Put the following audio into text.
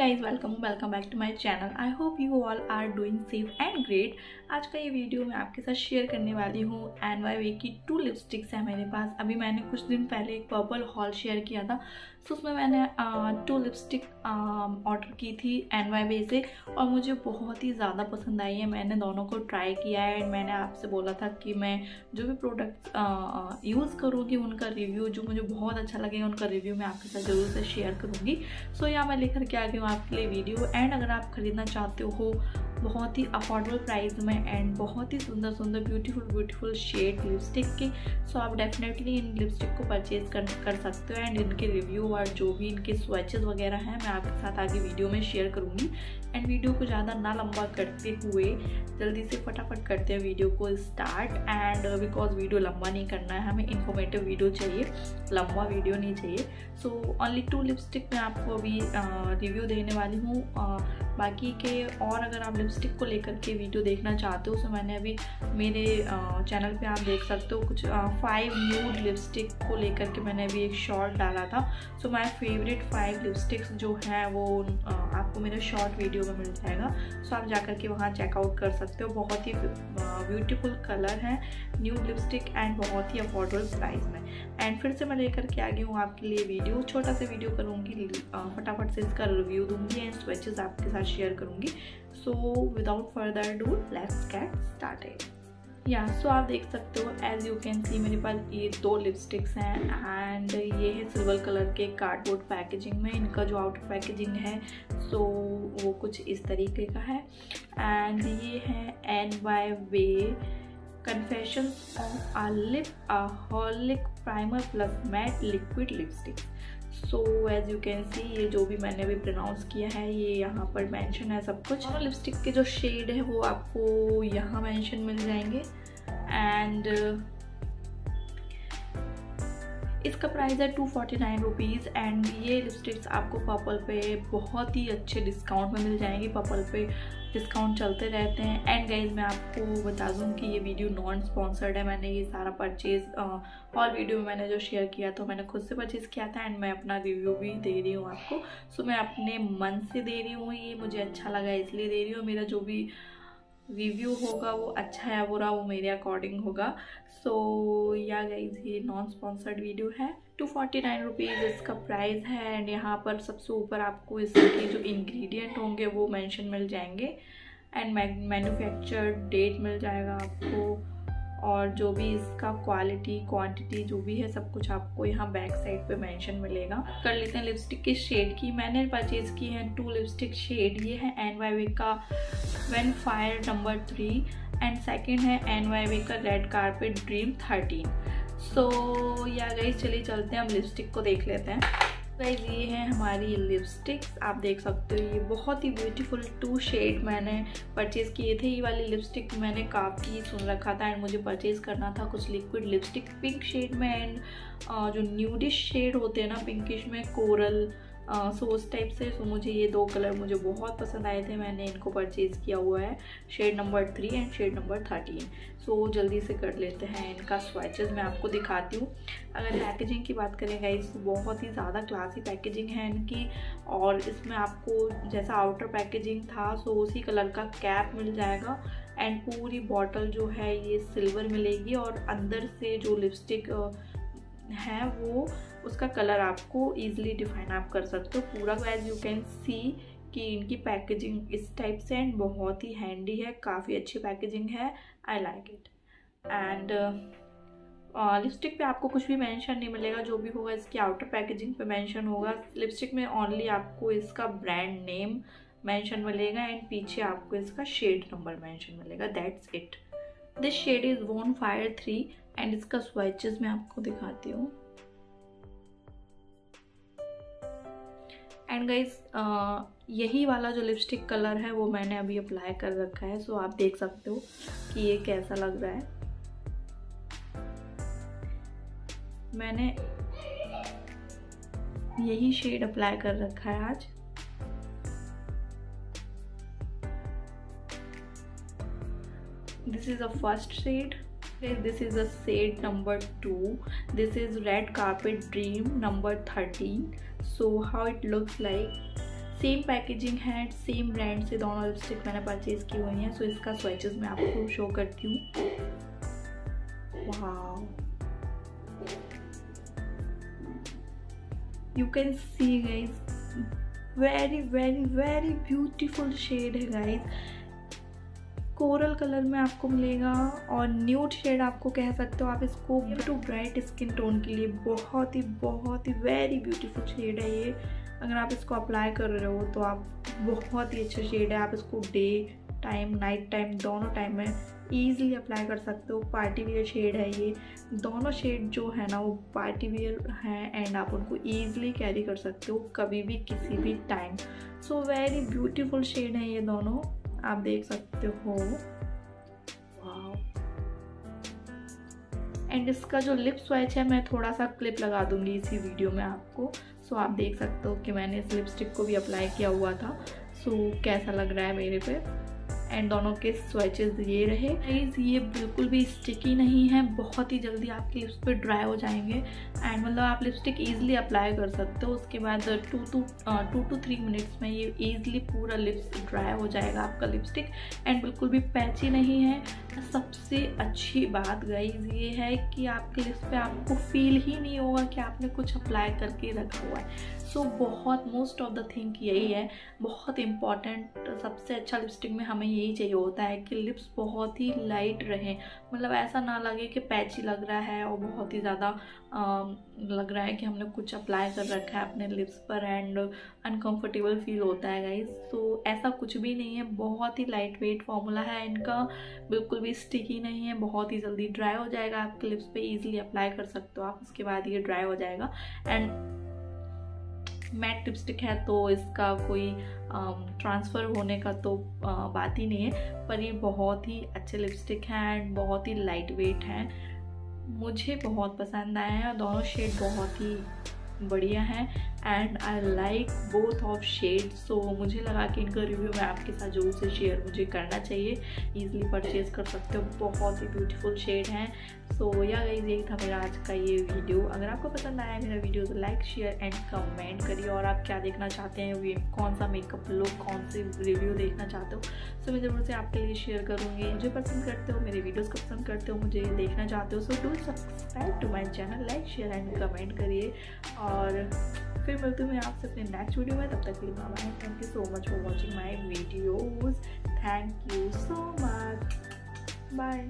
Guys welcome welcome back to my channel I hope you all are doing safe and great आज का ये video मैं आपके साथ शेयर करने वाली हूँ एन वाई वे की टू लिपस्टिक्स है मेरे पास। अभी मैंने कुछ दिन पहले एक पर्पल हॉल शेयर किया था। सो उसमें मैंने टू लिपस्टिक ऑर्डर की थी एन वाई वे से और मुझे बहुत ही ज़्यादा पसंद आई है। मैंने दोनों को ट्राई किया है एंड मैंने आपसे बोला था कि मैं जो भी प्रोडक्ट्स यूज़ करूँगी उनका रिव्यू जो मुझे बहुत अच्छा लगेगा उनका रिव्यू मैं आपके साथ ज़रूर से शेयर करूँगी। सो so, यहाँ मैं लेकर के आ गई हूँ आपके लिए वीडियो एंड अगर आप ख़रीदना चाहते हो बहुत ही अफोर्डेबल प्राइस में एंड बहुत ही सुंदर सुंदर ब्यूटीफुल ब्यूटीफुल शेड लिपस्टिक की। सो आप डेफिनेटली इन लिपस्टिक को परचेज कर कर सकते हो एंड इनके रिव्यू और जो भी इनके स्वेचेज़ वगैरह हैं, मैं आपके साथ आगे वीडियो में शेयर करूँगी। एंड वीडियो को ज़्यादा ना लंबा करते हुए, जल्दी से फटाफट करते हैं वीडियो को स्टार्ट एंड बिकॉज़ वीडियो लंबा नहीं करना है, हमें इन्फॉर्मेटिव वीडियो चाहिए, लंबा वीडियो नहीं चाहिए। सो ओनली टू लिपस्टिक मैं आपको अभी रिव्यू देने वाली हूँ। बाकी के और अगर आप लिपस्टिक को लेकर के वीडियो देखना चाहते हो तो मैंने अभी मेरे चैनल पे आप देख सकते हो कुछ फाइव न्यूड लिपस्टिक को लेकर के मैंने अभी एक शॉर्ट डाला था। So my favourite five lipsticks जो हैं वो आपको मेरे शॉर्ट वीडियो में मिल जाएगा। सो आप जाकर के वहाँ चेकआउट कर सकते हो। बहुत ही ब्यूटीफुल कलर है न्यू लिपस्टिक एंड बहुत ही अफोर्डेबल प्राइस में। एंड फिर से मैं लेकर के आ गई हूँ आपके लिए वीडियो छोटा सा वीडियो करूँगी फटाफट से इसका रिव्यू दूँगी एंड स्वेचेस आपके साथ शेयर करूँगी। So without further do let's get started yeah so आप देख सकते हो एज यू कैन सी मेरे पास ये दो लिपस्टिक्स हैं एंड ये है सिल्वर कलर के कार्डबोर्ड पैकेजिंग में। इनका जो आउटर पैकेजिंग है सो so, वो कुछ इस तरीके का है। एंड ये है N Y bae confessions on a lip, a holic primer plus matte liquid lipstick. So as you can see ये जो भी मैंने अभी प्रनाउंस किया है, ये यहाँ पर मैंशन है सब कुछ। और लिपस्टिक के जो शेड है, वो आपको यहाँ मैंशन मिल जाएँगे। एंड इसका प्राइस है two forty nine rupees and ये लिपस्टिक्स आपको पर्पल पे बहुत ही अच्छे डिस्काउंट में मिल जाएँगी। पर्पल पे डिस्काउंट चलते रहते हैं। एंड गाइज़ मैं आपको बता दूँ कि ये वीडियो नॉन स्पॉन्सर्ड है। मैंने ये सारा परचेज और वीडियो में मैंने जो शेयर किया तो मैंने खुद से परचेज़ किया था एंड मैं अपना रिव्यू भी दे रही हूँ आपको। सो so, मैं अपने मन से दे रही हूँ। ये मुझे अच्छा लगा इसलिए दे रही हूँ। मेरा जो भी रिव्यू होगा, वो अच्छा या बुरा वो मेरे अकॉर्डिंग होगा। सो या गाइज़ ये नॉन स्पॉन्सर्ड वीडियो है। टू फोर्टी नाइन रुपीज़ इसका प्राइस है एंड यहाँ पर सबसे ऊपर आपको इसके जो इंग्रेडिएंट होंगे वो मेंशन मिल जाएँगे। एंड मैन्युफैक्चर डेट मिल जाएगा आपको। और जो भी इसका क्वालिटी क्वांटिटी जो भी है, सब कुछ आपको यहाँ बैक साइड पे मेंशन मिलेगा। कर लेते हैं लिपस्टिक के शेड की। मैंने परचेज की है टू लिपस्टिक शेड ये है एन वाई वे का when fire number three and second है एन वाई वे का red carpet dream thirteen so yeah guys चलिए चलते हैं, हम लिपस्टिक को देख लेते हैं। गाइज़ ये है हमारी लिपस्टिक्स आप देख सकते हो, ये बहुत ही ब्यूटीफुल टू शेड मैंने परचेज़ किए थे। ये वाली लिपस्टिक मैंने काफ़ी सुन रखा था एंड मुझे परचेज़ करना था कुछ लिक्विड लिपस्टिक पिंक शेड में एंड जो न्यूडिश शेड होते हैं ना पिंकिश में, कोरल सो उस टाइप से, सो मुझे ये दो कलर मुझे बहुत पसंद आए थे, मैंने इनको परचेज़ किया हुआ है shade number three and shade number thirteen so जल्दी से कर लेते हैं इनका स्वैचेस मैं आपको दिखाती हूँ। अगर पैकेजिंग की बात करें गाइस बहुत ही ज़्यादा क्लासी पैकेजिंग है इनकी, और इसमें आपको जैसा आउटर पैकेजिंग था, सो उसी कलर का कैप मिल जाएगा एंड पूरी बॉटल जो है, ये सिल्वर मिलेगी, और अंदर से जो लिपस्टिक है वो, उसका कलर आपको ईजिली डिफाइन आप कर सकते हो। पूरा एज यू कैन सी कि इनकी पैकेजिंग इस टाइप से एंड बहुत ही हैंडी है, काफ़ी अच्छी पैकेजिंग है। I like it and lipstick पे आपको कुछ भी मेंशन नहीं मिलेगा, जो भी होगा इसकी आउटर पैकेजिंग पे मेंशन होगा। लिपस्टिक में ओनली आपको इसका ब्रांड नेम मेंशन मिलेगा एंड पीछे आपको इसका शेड नंबर मेंशन मिलेगा। That's it this shade is won fire three and इसका स्वेचेस मैं आपको दिखाती हूँ। एंड गाइज़ यही वाला जो लिपस्टिक कलर है वो मैंने अभी अप्लाई कर रखा है सो आप देख सकते हो कि ये कैसा लग रहा है। मैंने यही शेड अप्लाई कर रखा है आज। This is a first shade this is a shade number 2 this is red carpet dream number 13 so, how it looks like? Same packaging है सेम ब्रांड से दोनों लिपस्टिक मैंने परचेज़ की हुई हैं सो so इसका स्वेचेस मैं आपको शो करती हूँ। You can see guys very very very beautiful shade है गाइज़ कोरल कलर में आपको मिलेगा और न्यूड शेड आपको कह सकते हो आप इसको टू ब्राइट स्किन टोन के लिए बहुत ही बहुत ही वेरी ब्यूटीफुल शेड है ये। अगर आप इसको अप्लाई कर रहे हो तो आप बहुत ही अच्छा शेड है। आप इसको डे टाइम नाइट टाइम दोनों टाइम में ईजिली अप्लाई कर सकते हो। पार्टी वियर शेड है ये। दोनों शेड जो है ना, वो पार्टी वियर हैं एंड आप उनको ईजिली कैरी कर सकते हो कभी भी, किसी भी time so very beautiful shade है ये दोनों। आप देख सकते हो। एंड इसका जो लिप स्वैच है, मैं थोड़ा सा क्लिप लगा दूँगी इसी वीडियो में आपको। सो आप देख सकते हो कि मैंने इस लिपस्टिक को भी अप्लाई किया हुआ था। सो कैसा लग रहा है मेरे पे? एंड दोनों के स्वेचेज ये रहे। गाइज़ ये बिल्कुल भी स्टिकी नहीं है। बहुत ही जल्दी आपके लिप्स पे ड्राई हो जाएँगे। एंड मतलब आप लिपस्टिक ईजिली अप्लाई कर सकते हो। उसके बाद two two two two three minutes में ये ईजिली पूरा लिप्स ड्राई हो जाएगा आपका लिपस्टिक एंड बिल्कुल भी पैची नहीं है। सबसे अच्छी बात गाइज़ ये है कि आपके लिप्स पे आपको फील ही नहीं होगा कि आपने कुछ अप्लाई करके रखा हुआ है। सो so, बहुत मोस्ट ऑफ़ द थिंग यही है। बहुत इंपॉर्टेंट सबसे अच्छा लिपस्टिक में हमें यही चाहिए होता है कि लिप्स बहुत ही लाइट रहें। मतलब ऐसा ना लगे कि पैची लग रहा है और बहुत ही ज़्यादा लग रहा है कि हमने कुछ अप्लाई कर रखा है अपने लिप्स पर एंड अनकंफर्टेबल फील होता है गाइज़ तो ऐसा कुछ भी नहीं है। बहुत ही लाइट वेट फॉर्मूला है इनका। बिल्कुल भी स्टिकी नहीं है। बहुत ही जल्दी ड्राई हो जाएगा। आपके लिप्स पे ईजिली अप्लाई कर सकते हो आप। उसके बाद ये ड्राई हो जाएगा। एंड मैट लिपस्टिक है तो इसका कोई ट्रांसफ़र होने का तो बात ही नहीं है, पर ये बहुत ही अच्छे लिपस्टिक हैं एंड बहुत ही लाइट वेट हैं। मुझे बहुत पसंद आए हैं दोनों शेड बहुत ही बढ़िया हैं and I like both of shade so मुझे लगा कि इनका रिव्यू मैं आपके साथ ज़रूर से शेयर मुझे करना चाहिए। ईजिली परचेज कर सकते हो। बहुत ही ब्यूटीफुल शेड हैं। सो या गई यही था मेरा आज का ये वीडियो अगर आपको पसंद आया मेरा वीडियो तो लाइक शेयर एंड कमेंट करिए। और आप क्या देखना चाहते हैं कौन सा मेकअप लुक कौन सी रिव्यू देखना चाहते हो सो मैं ज़रूर से आपके लिए शेयर करूँगी। मुझे पसंद करते हो, मेरे वीडियोज़ को पसंद करते हो, मुझे देखना चाहते हो so do subscribe to my channel like share and comment करिए। और फिर मिलती हूँ मैं आपसे अपने नेक्स्ट वीडियो में। तब तक के लिए bye thank you so much for watching my videos thank you so much bye